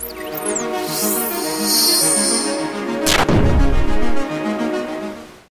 Podcast.